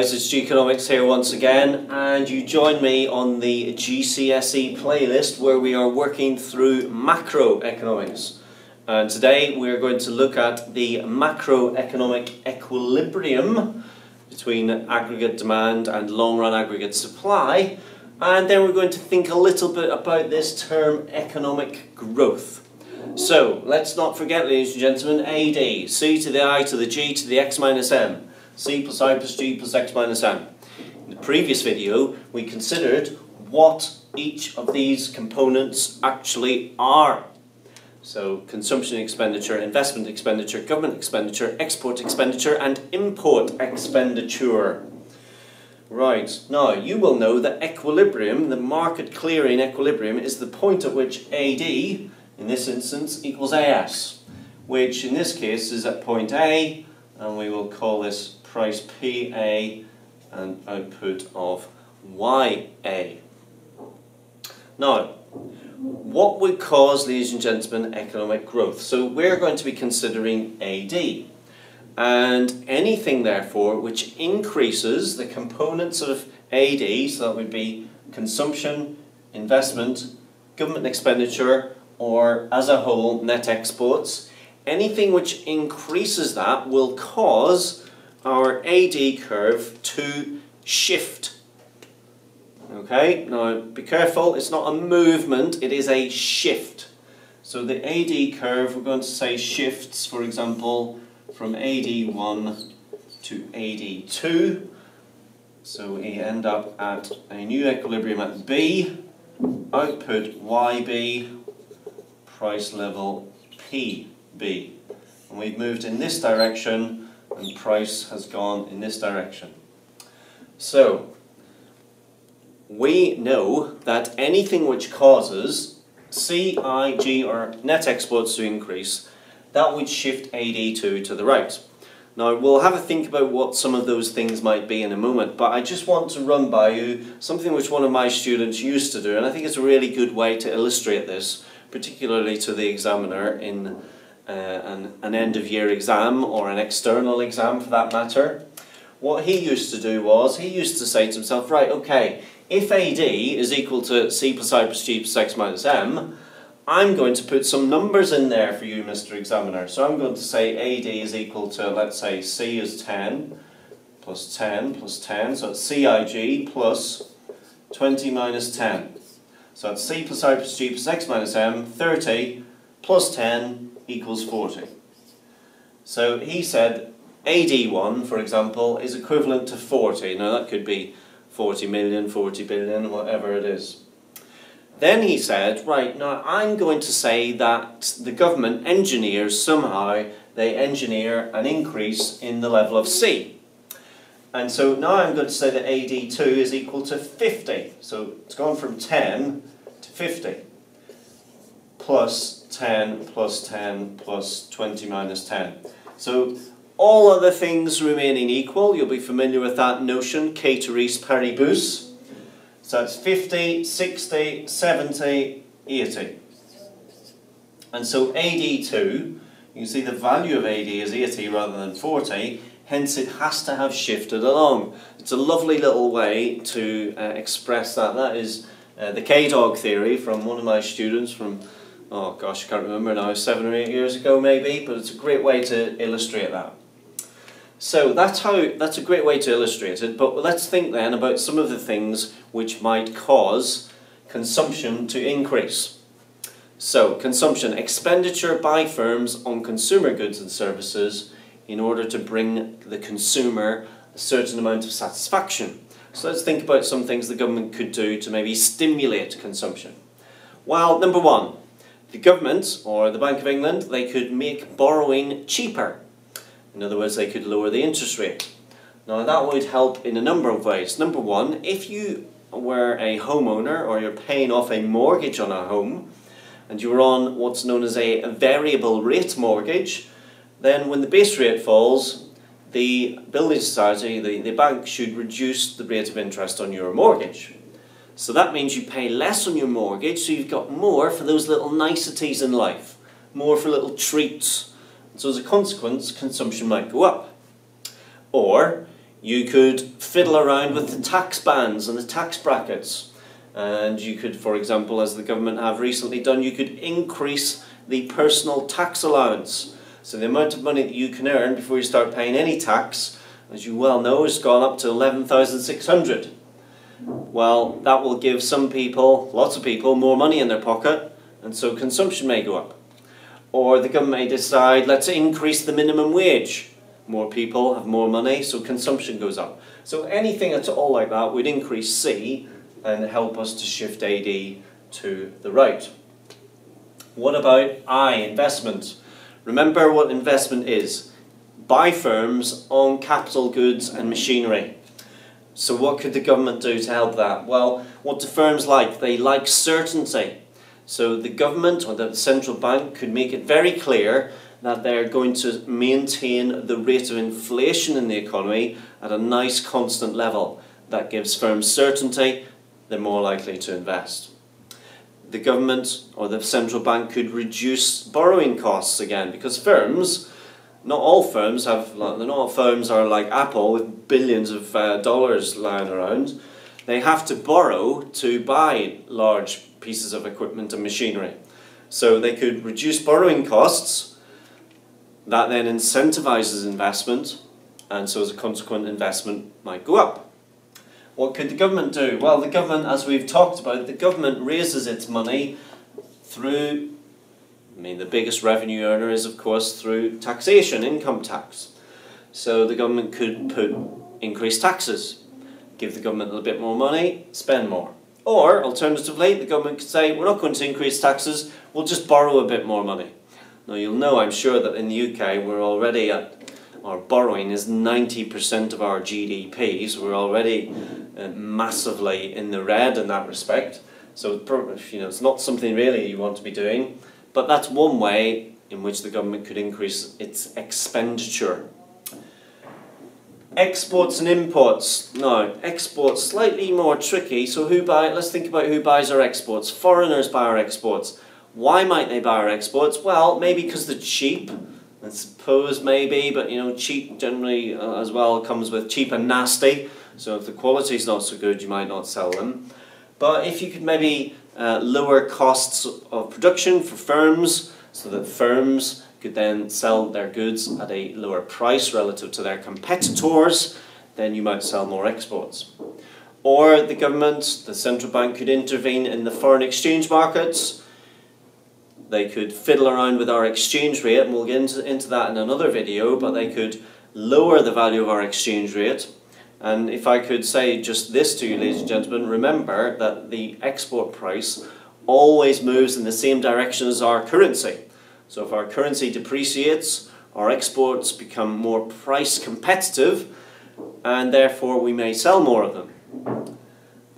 guys, it's Geekonomics here once again and you join me on the GCSE playlist where we are working through macroeconomics. And today we are going to look at the macroeconomic equilibrium between aggregate demand and long-run aggregate supply and then we're going to think a little bit about this term economic growth. So, let's not forget ladies and gentlemen, AD, C to the I to the G to the X minus M c plus i plus g plus x minus m. In the previous video, we considered what each of these components actually are. So consumption expenditure, investment expenditure, government expenditure, export expenditure and import expenditure. Right, now you will know that equilibrium, the market clearing equilibrium, is the point at which AD, in this instance, equals AS, which in this case is at point A, and we will call this price PA and output of YA. Now, what would cause, ladies and gentlemen, economic growth? So we're going to be considering AD. And anything, therefore, which increases the components of AD, so that would be consumption, investment, government expenditure, or as a whole, net exports, anything which increases that will cause our AD curve to shift. Okay, now be careful, it's not a movement, it is a shift. So the AD curve, we're going to say shifts, for example, from AD1 to AD2. So we end up at a new equilibrium at B, output YB, price level PB. And we've moved in this direction and price has gone in this direction. So, we know that anything which causes CIG or net exports to increase, that would shift AD2 to the right. Now we'll have a think about what some of those things might be in a moment, but I just want to run by you something which one of my students used to do, and I think it's a really good way to illustrate this, particularly to the examiner in uh, an, an end of year exam or an external exam for that matter, what he used to do was he used to say to himself, right, okay, if AD is equal to C plus I plus G plus X minus M, I'm going to put some numbers in there for you, Mr. Examiner. So I'm going to say AD is equal to, let's say, C is 10, plus 10, plus 10. So it's CIG plus 20 minus 10. So it's C plus I plus G plus X minus M, 30, plus 10, equals 40. So he said AD1, for example, is equivalent to 40. Now that could be 40 million, 40 billion, whatever it is. Then he said, right, now I'm going to say that the government engineers somehow, they engineer an increase in the level of C. And so now I'm going to say that AD2 is equal to 50. So it's gone from 10 to 50 plus 10 plus 10 plus 20 minus 10. So all other things remaining equal, you'll be familiar with that notion, ceteris paribus. So it's 50, 60, 70, 80. And so AD2, you can see the value of AD is 80 rather than 40, hence it has to have shifted along. It's a lovely little way to uh, express that. That is uh, the K-dog theory from one of my students from oh gosh, I can't remember now, seven or eight years ago maybe, but it's a great way to illustrate that. So that's how that's a great way to illustrate it, but let's think then about some of the things which might cause consumption to increase. So, consumption, expenditure by firms on consumer goods and services in order to bring the consumer a certain amount of satisfaction. So let's think about some things the government could do to maybe stimulate consumption. Well, number one, the government or the Bank of England, they could make borrowing cheaper. In other words, they could lower the interest rate. Now that would help in a number of ways. Number one, if you were a homeowner or you're paying off a mortgage on a home and you're on what's known as a variable rate mortgage, then when the base rate falls, the building society, the, the bank should reduce the rate of interest on your mortgage. So that means you pay less on your mortgage, so you've got more for those little niceties in life, more for little treats. So as a consequence, consumption might go up. Or You could fiddle around with the tax bands and the tax brackets. And you could, for example, as the government have recently done, you could increase the personal tax allowance. So the amount of money that you can earn before you start paying any tax, as you well know, has gone up to 11,600. Well, that will give some people, lots of people, more money in their pocket, and so consumption may go up. Or the government may decide, let's increase the minimum wage. More people have more money, so consumption goes up. So anything at all like that would increase C and help us to shift AD to the right. What about I, investment? Remember what investment is. Buy firms on capital goods and machinery. So what could the government do to help that? Well, what do firms like? They like certainty. So the government or the central bank could make it very clear that they're going to maintain the rate of inflation in the economy at a nice constant level. That gives firms certainty, they're more likely to invest. The government or the central bank could reduce borrowing costs again because firms, not all firms have, not all firms are like Apple with billions of uh, dollars lying around. They have to borrow to buy large pieces of equipment and machinery. So they could reduce borrowing costs, that then incentivizes investment, and so as a consequent investment might go up. What could the government do? Well, the government, as we've talked about, the government raises its money through, I mean, the biggest revenue earner is, of course, through taxation, income tax. So the government could put increased taxes, give the government a little bit more money, spend more. Or, alternatively, the government could say, we're not going to increase taxes, we'll just borrow a bit more money. Now, you'll know, I'm sure, that in the UK we're already at, our borrowing is 90% of our GDP, so we're already uh, massively in the red in that respect. So, you know, it's not something really you want to be doing, but that's one way in which the government could increase its expenditure Exports and imports. No, exports slightly more tricky. So who buy? Let's think about who buys our exports. Foreigners buy our exports. Why might they buy our exports? Well, maybe because they're cheap. I suppose maybe, but you know, cheap generally uh, as well comes with cheap and nasty. So if the quality is not so good, you might not sell them. But if you could maybe uh, lower costs of production for firms, so that firms could then sell their goods at a lower price relative to their competitors, then you might sell more exports. Or the government, the central bank could intervene in the foreign exchange markets. They could fiddle around with our exchange rate, and we'll get into, into that in another video, but they could lower the value of our exchange rate. And if I could say just this to you, ladies and gentlemen, remember that the export price always moves in the same direction as our currency. So if our currency depreciates, our exports become more price competitive and therefore we may sell more of them.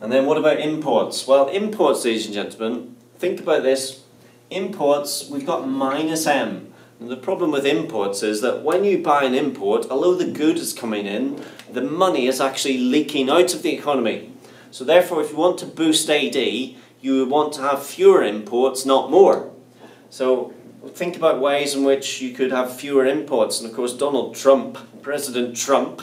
And then what about imports? Well, imports, ladies and gentlemen, think about this. Imports, we've got minus M. And the problem with imports is that when you buy an import, although the good is coming in, the money is actually leaking out of the economy. So therefore, if you want to boost AD, you want to have fewer imports, not more. So think about ways in which you could have fewer imports. And of course, Donald Trump, President Trump,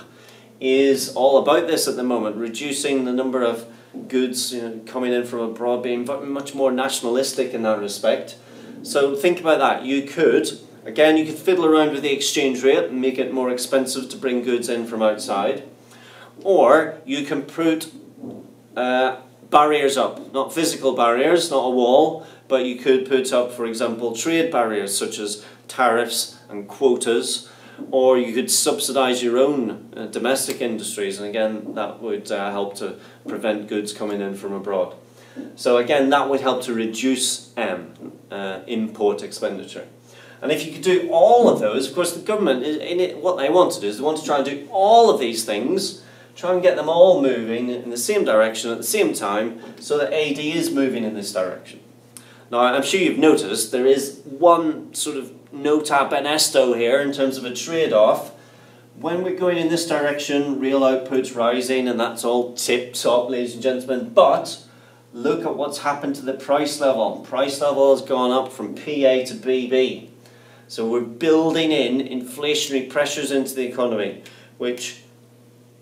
is all about this at the moment, reducing the number of goods you know, coming in from abroad, being much more nationalistic in that respect. So think about that. You could, again, you could fiddle around with the exchange rate and make it more expensive to bring goods in from outside. Or you can put uh, barriers up, not physical barriers, not a wall, but you could put up, for example, trade barriers such as tariffs and quotas, or you could subsidize your own uh, domestic industries, and again, that would uh, help to prevent goods coming in from abroad. So again, that would help to reduce M, uh, import expenditure. And if you could do all of those, of course, the government, in it, what they want to do is they want to try and do all of these things, try and get them all moving in the same direction at the same time, so that AD is moving in this direction. Now, I'm sure you've noticed there is one sort of nota benesto here in terms of a trade-off. When we're going in this direction, real output's rising and that's all tip-top, ladies and gentlemen, but look at what's happened to the price level. Price level has gone up from PA to PB. So we're building in inflationary pressures into the economy, which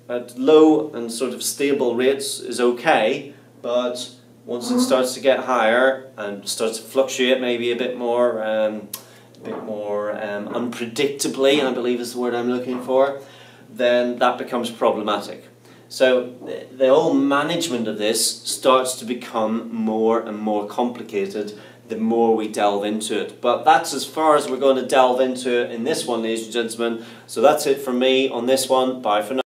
at low and sort of stable rates is okay, but once it starts to get higher and starts to fluctuate maybe a bit more, um, a bit more um, unpredictably, I believe is the word I'm looking for, then that becomes problematic. So the whole management of this starts to become more and more complicated the more we delve into it. But that's as far as we're going to delve into it in this one, ladies and gentlemen. So that's it from me on this one. Bye for now.